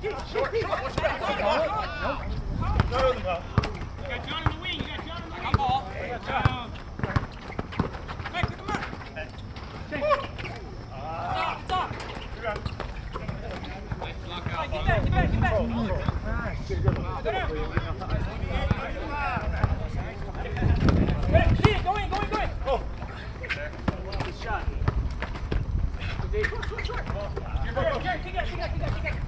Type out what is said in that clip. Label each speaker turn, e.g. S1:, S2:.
S1: Short, short. What's that? Nope. No, no, no. You got John in the wing. You got John in the wing. Come ball. Hey, John. Back to the mark. Hey. Ah. Stop, stop. Nice block out. Get back, get back, get back. Nice. Good one. Get out. Get in, go in, go in, go in. Go. Good shot. Good shot. Get back, get back, get back, get back.